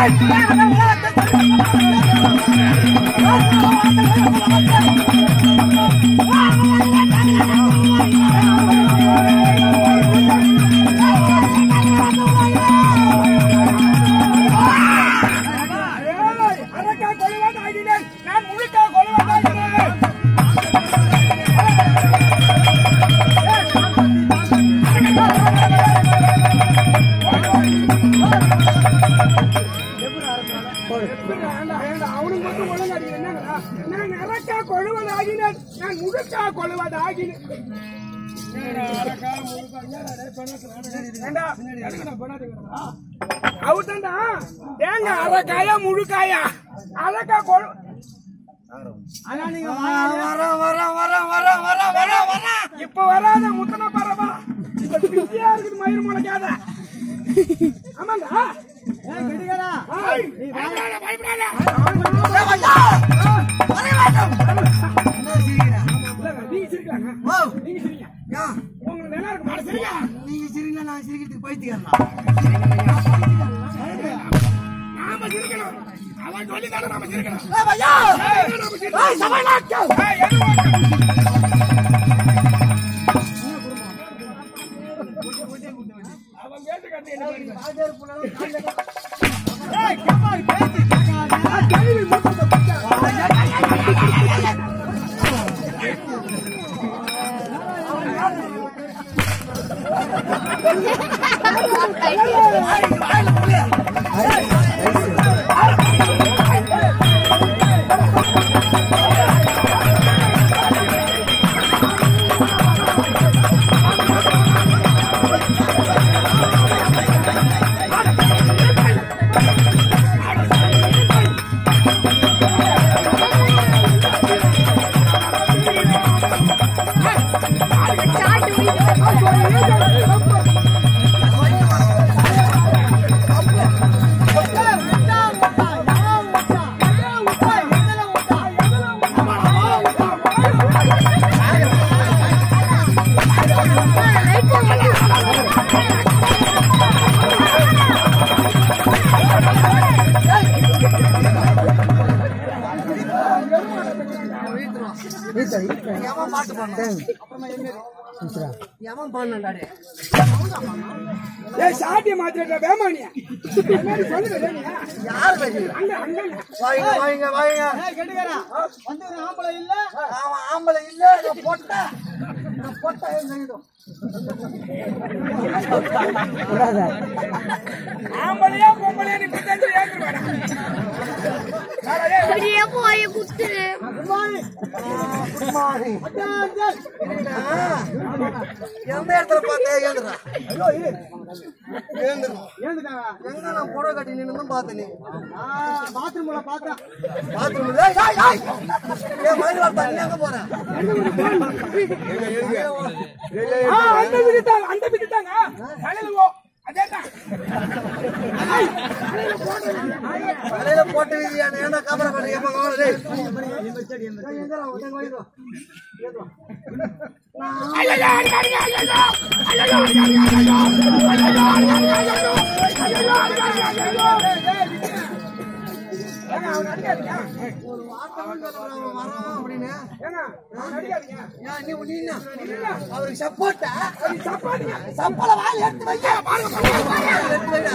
ஏய், அரக்கா நான் முழுக்கா கொள்வதாகினேன் அவனுக்கு மட்டும் நான் நான் முழுக்கா கொள்வதாகினேன் அவுத்தண்டா? ஏங்க அரக்காயா முழுக்காயா? அரக்கா கொழு இப்ப வராத முத்தன பரவா இருக்குது மயிர் முளைக்காத. ஆமாண்டா. பயப்படாத, பயப்படாத. இல்லங்க, நீங்க சிரிக்கலாங்க. நீங்க சிரிங்க. உங்களுக்கு நல்லா இருக்கு மாட சிரிங்க. நாம சிரிக்கணும். அவன் நாம சிரிக்கணும். ஏய், நாம சிரிக்கணும். ஏய்? அவன் கட்டி என்ன வேமானியா? அது மாதிரி சொல்லுங்க, வேணியா? அங்க, அங்க. ஆம்பளையா, பொம்பளையா, நீ பின்னாடி போய் குத்துரு எந்த இடத்துல ஏந்துடா புடவை கட்டி நின்னு பார்த்தேன்? நீ பாத்ரூம்ல பார்த்தேன் பாத்ரூம்ல ஏய் ஏய் ஏய்! ஏய் மயிர் வார்த்தா நீ எங்க போற? ஆ, அந்த விதித்தாங்க, அந்த விதித்தாங்க. தலையில போ. அதேதான். தலையில போட்டு பண்ணி ஒரு அவருக்கு சப்போர்ட்டா அது வாயில் எடுத்து வைக்க எடுத்து வைடா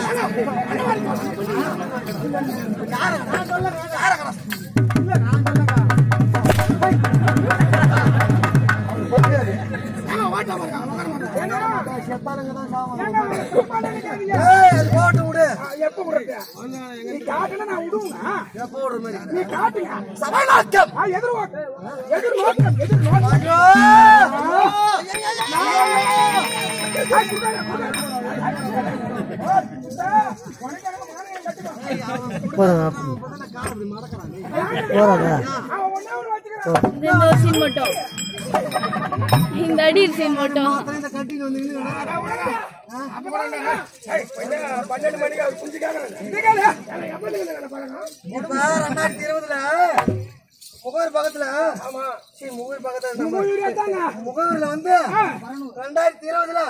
நான் சொல்லுங்க யாரு போட்டு விடு எப்ப விடுறது? நீ காட்டுனா நான் விடுவேனா? விடுற மாதிரி நீ காட்டுங்க. இந்த சீன் மட்டும் இந்த அடி சீன் மட்டும் ரெண்டாயிரத்தி இருபதுல முகவர் பக்கத்துல ஆமா. சீ, முகவர் பக்கத்துல. முகவரில வந்து ரெண்டாயிரத்தி இருபதுல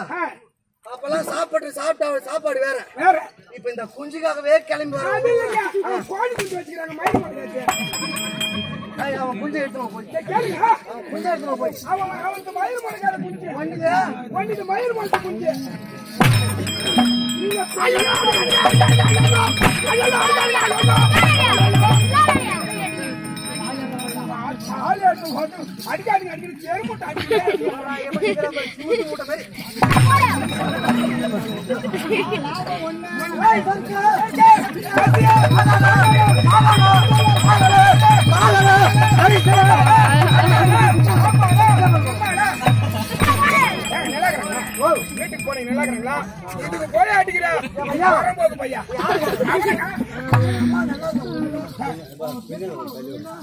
அப்பெல்லாம் சாப்பாடு சாப்பிட்ட சாப்பாடு வேற. வேற. இப்ப இந்த குஞ்சுக்காகவே கிளம்பி வர. அவன் குஞ்சு எடுத்துருவோம் போய் குஞ்சு. எடுத்துருவோம் போய் அவன் அவனுக்கு மயில் கோழிக்கார குஞ்சு. வண்டிக்கு வண்டிக்கு மயில் கோழி குஞ்சு. நீங்க ஆளு எடுத்து போட்டு அடிக்காதீங்க, அடிக்கிறது எறும்புட்டு அடிக்கிறீங்க. சூட்டு மூட்டை மாதிரி வீட்டுக்கு போனீங்க நல்லா இருக்கிறீங்களா இதுக்கு போய் அடிக்கிறா வரும்போது பையா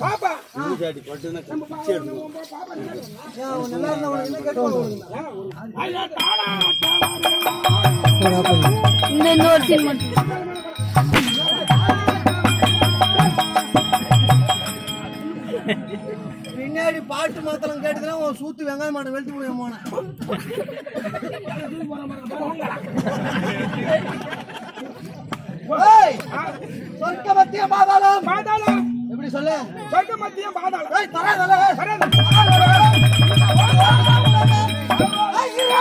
பாப்பா இந்த இன்னொரு சீன் மட்டும். பின்னாடி பாட்டு மாத்திரம் கேட்டுதுன்னா உன் சூத்து வெங்காயம் மாட்டை வெளுத்து விடுவேன் போன சொர்க்க மத்திய பாதாளம். பாதாளம். எப்படி சொல்லு? சொர்க்க மத்திய பாதாளம். ஏய், தரேன், தரேன். ஏய், இருடா,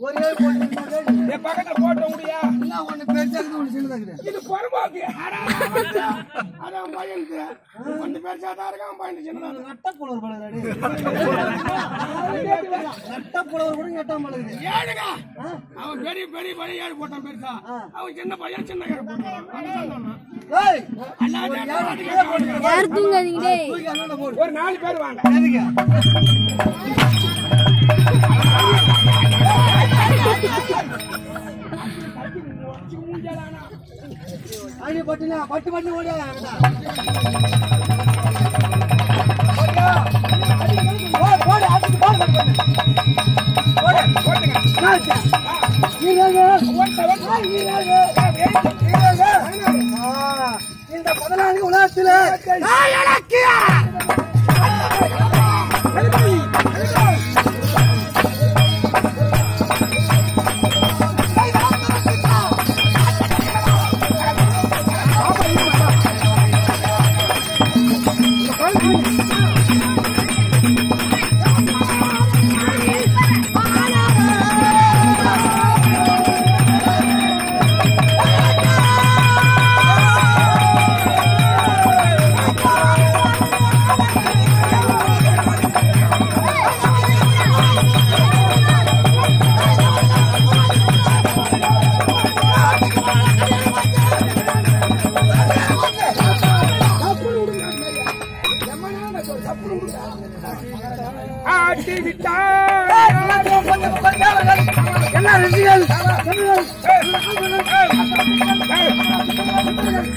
போட்டு என் பக்கத்துல போட்ட முடியா என்ன ஒண்ணு பெருசா இருக்குது ஒண்ணு சின்னதா இருக்குது இது பொறுமாக்கு அதான் பையனுக்கு கொஞ்சம் பெருசா தான் இருக்கான் பையன் சின்னதா இருக்கான். நட்ட புலவர் பழகுறாடி நட்ட புலவர் கூட பழகுது ஏழுங்க அவன் பெரிய பெரிய பையன் ஏழு போட்டான் பெருசா அவன் சின்ன பையன் சின்ன ஏழு போட்டான் ஒரு நாலு பேர் வாங்க அடி பட்டுனா பட்டு பட்டு ஓடியா போடு அதுக்கு போடு பட்டு போடு, போட்டுங்க. ஒருத்த, ஒருத்த. இந்த பதினான்கு உலகத்தில்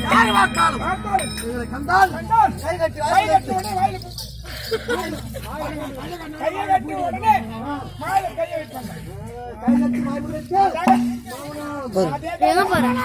யார் வாக்காளம் இவரை கண்டால் கை கட்டி வாய் கட்டி கையை கட்டி உடனே மாலை கையை வைப்பாங்க கை கட்டி. வாய் கட்டி